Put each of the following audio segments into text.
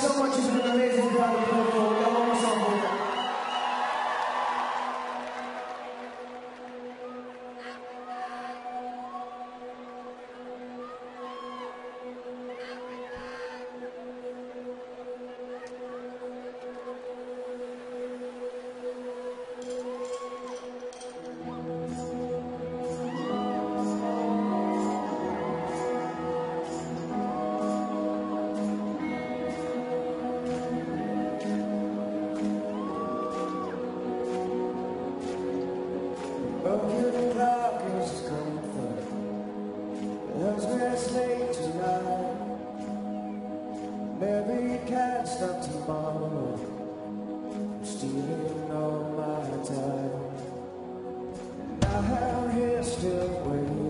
Chama o time da mesa, obrigado not tomorrow. I'm stealing all my time. And I'm here still waiting,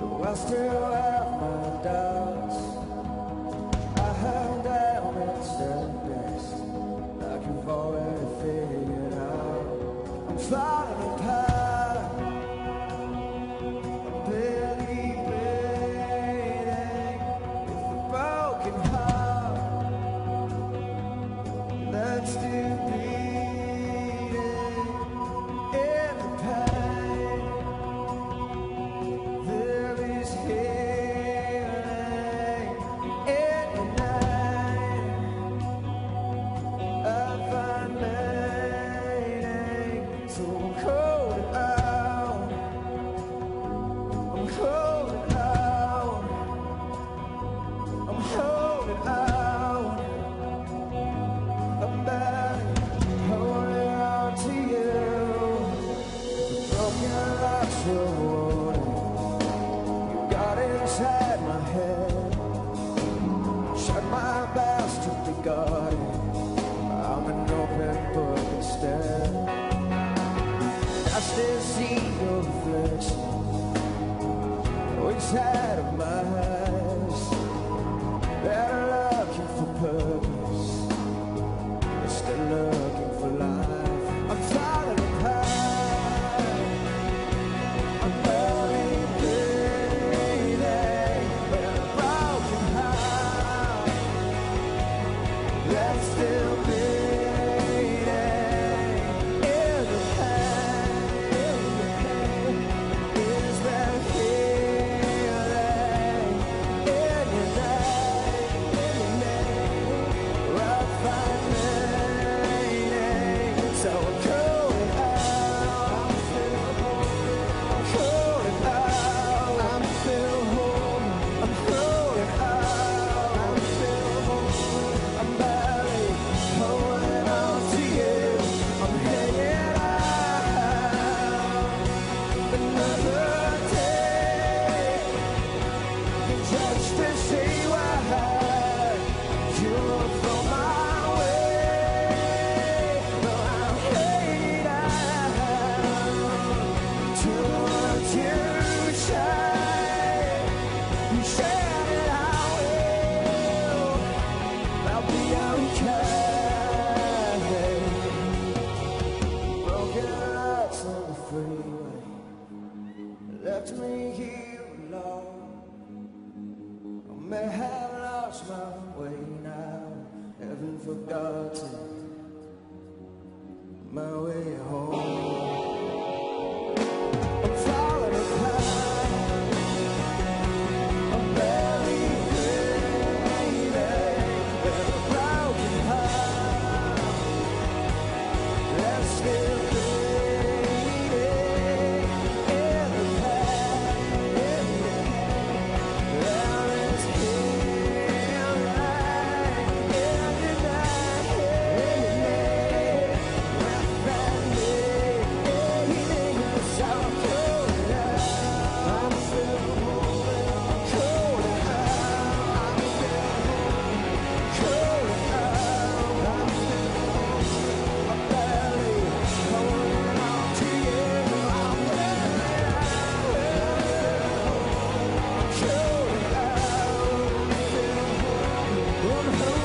though I still have my doubts. sad. left me here alone. I may have lost my way now, haven't forgotten my way home. One.